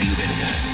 Ayúdenme.